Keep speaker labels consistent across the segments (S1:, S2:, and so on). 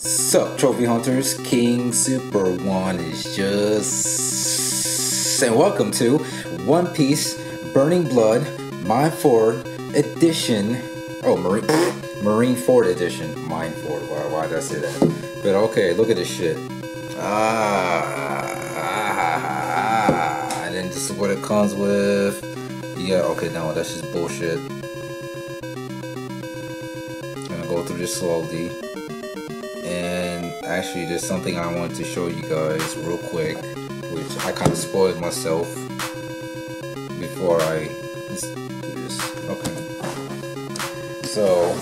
S1: Sup, Trophy Hunters? King Super One is just. And welcome to One Piece Burning Blood Mine Ford Edition. Oh, Marine Marineford Edition. Mine Ford. Why, why did I say that? But okay, look at this shit. Ah, ah, and then this is what it comes with. Yeah, okay, no, that's just bullshit. I'm gonna go through this slowly. Actually, there's something I wanted to show you guys real quick, which I kind of spoiled myself before I. Okay. So,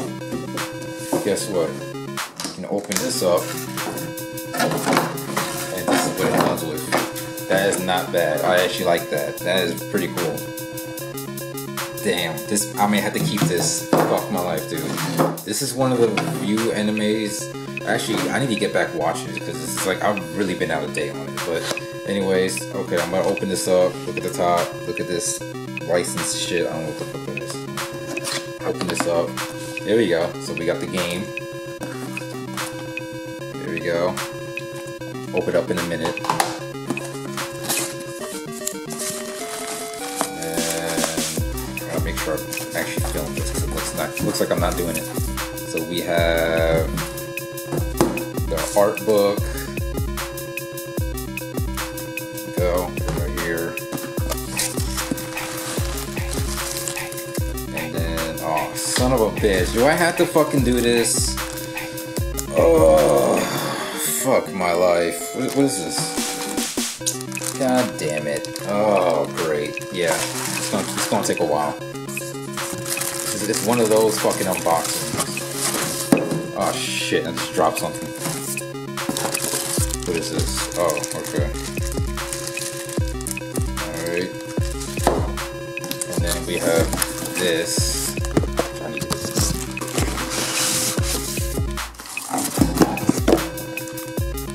S1: guess what? You can open this up, and this is what it comes with. That is not bad. I actually like that. That is pretty cool. Damn, this I may have to keep this. Fuck my life, dude. This is one of the few animes. Actually, I need to get back watching it because this is like I've really been out of date on it. But, anyways, okay, I'm gonna open this up. Look at the top. Look at this license shit. I don't know what the fuck that is. Open this up. There we go. So we got the game. There we go. Open up in a minute. I actually filming this because it looks not looks like I'm not doing it. So we have the art book. Go right here. And then oh son of a bitch. Do I have to fucking do this? Oh fuck my life. What, what is this? God damn it. Oh great. Yeah. It's gonna, it's gonna take a while. It's, it's one of those fucking unboxings. Oh shit, I just dropped something. What is this? Oh, okay. Alright. And then we have this.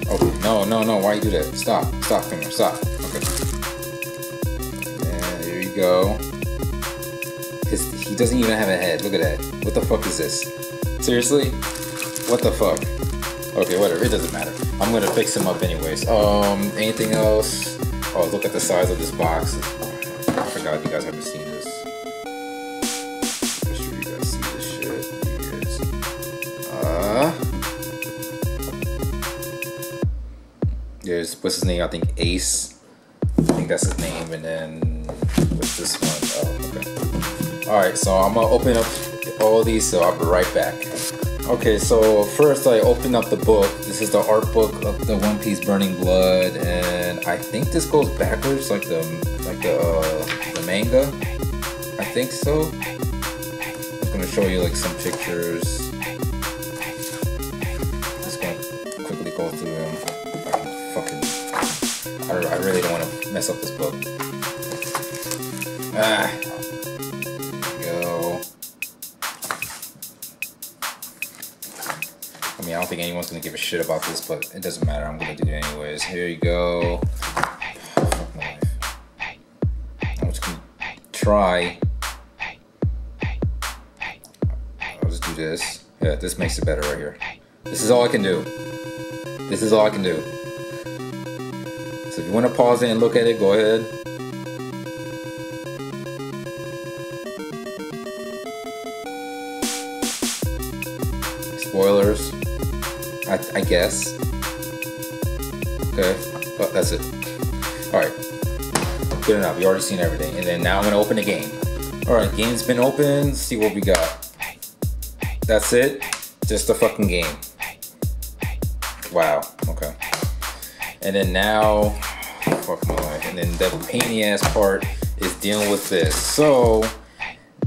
S1: Oh, no, no, no, why you do that? Stop, stop, Finger, stop. Go. His, he doesn't even have a head. Look at that. What the fuck is this? Seriously? What the fuck? Okay, whatever. It doesn't matter. I'm gonna fix him up anyways. Um, anything else? Oh, look at the size of this box. I forgot you guys haven't seen this. Make sure you guys see this shit. Uh, there's what's his name? I think Ace. I think that's his name. And then what's this one? Oh, okay. All right, so I'm gonna open up all these. So I'll be right back. Okay, so first I opened up the book. This is the art book of the One Piece Burning Blood, and I think this goes backwards, like the like the uh, the manga. I think so. I'm gonna show you like some pictures. Just gonna quickly go through them. I fucking. I, I really don't want to mess up this book. Ah. Go. I mean, I don't think anyone's gonna give a shit about this, but it doesn't matter. I'm gonna do it anyways. Here you go. I'm just gonna try. I'll just do this. Yeah, this makes it better right here. This is all I can do. This is all I can do. So if you want to pause it and look at it, go ahead. Spoilers. I, I guess. Okay, but that's it. Alright. Good enough. You already seen everything. And then now I'm gonna open the game. Alright, game's been open. Let's see what we got. That's it. Just a fucking game. Wow. Okay. And then now, fuck my life. And then the painy ass part is dealing with this. So,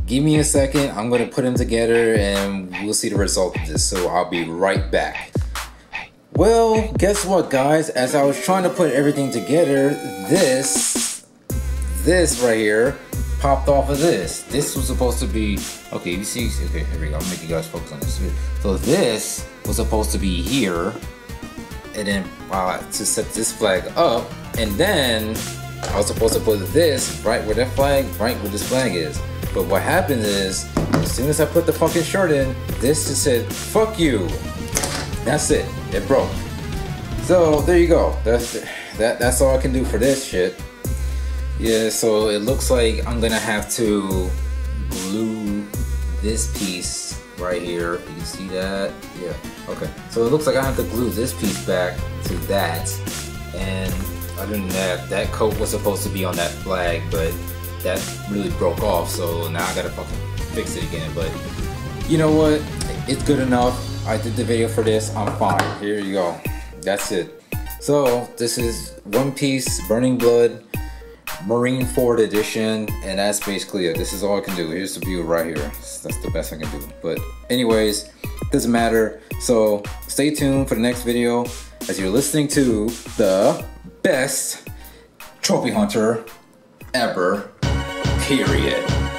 S1: give me a second. I'm gonna put them together and we'll see the result of this. So I'll be right back. Well, guess what, guys? As I was trying to put everything together, this, this right here, popped off of this. This was supposed to be, okay, you see, okay, here we go. I'm making you guys focus on this. So this was supposed to be here, and then uh, to set this flag up, and then I was supposed to put this right where that flag, right where this flag is. But what happened is, as soon as I put the fucking shirt in, this just said, fuck you. That's it. It broke. So there you go. That's that. That's all I can do for this shit. Yeah. So it looks like I'm gonna have to glue this piece right here. You can see that. Yeah. Okay. So it looks like I have to glue this piece back to that. And other than that, that coat was supposed to be on that flag, but that really broke off. So now I gotta fucking fix it again. But you know what? It's good enough. I did the video for this. I'm fine. Here you go. That's it. So this is One Piece Burning Blood Marineford Edition, and that's basically it. This is all I can do. Here's the view right here. That's the best I can do. But anyways, doesn't matter. So stay tuned for the next video as you're listening to the best trophy hunter ever. Period.